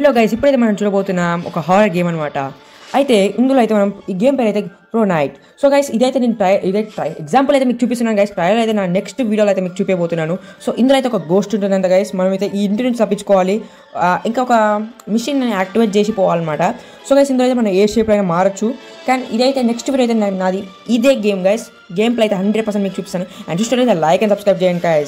Hello guys ఇప్పుడైతే మనం చూడబోతున్నాం ఒక హారర్ గేమ్ అనమాట అయితే ఇందులో అయితే మనం ఈ గేమ్ పేరు అయితే ప్రో నైట్ సో గైస్ ఇదైతే నేను ట్రై ఇదైతే ట్రై ఎగ్జాంపుల్ అయితే మీకు చూపిస్తున్నాను గైస్ ట్రయల్ అయితే నా నెక్స్ట్ వీడియోలో అయితే మీకు చూపించబోతున్నాను సో ఇందులో అయితే ఒక గోస్ట్ ఉంటుందంట గైస్ మనం అయితే ఈ ఇంటి నుంచి తప్పించుకోవాలి. ఇంకా ఒక మిషన్ యాక్టివేట్ చేసి పోవాలన్నమాట. సో గైస్ ఇందులో అయితే మనం ఏ షేప్ అయినా మారచ్చు. కానీ ఇదైతే నెక్స్ట్ వీడియో అయితే నాది ఇదే గేమ్ గైస్ గేమ్ ప్లే అయితే హండ్రెడ్ పర్సెంట్ మీకు చూపిస్తాను. అండ్ చూస్తే లైక్ అండ్ సబ్స్క్రైబ్ చేయండి గైస్